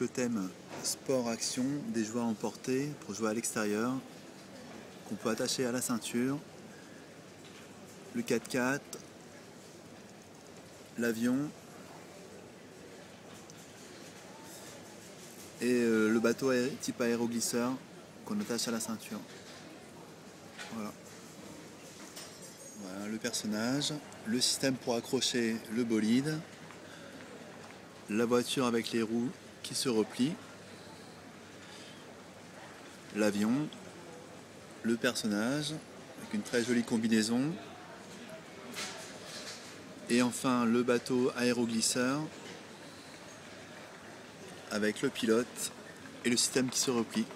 Le thème sport-action, des jouets à emporter pour jouer à l'extérieur, qu'on peut attacher à la ceinture, le 4x4, l'avion et euh, le bateau type aéroglisseur qu'on attache à la ceinture. Voilà. Voilà le personnage, le système pour accrocher le bolide, la voiture avec les roues qui se replient, l'avion, le personnage avec une très jolie combinaison, et enfin le bateau aéroglisseur avec le pilote et le système qui se replie.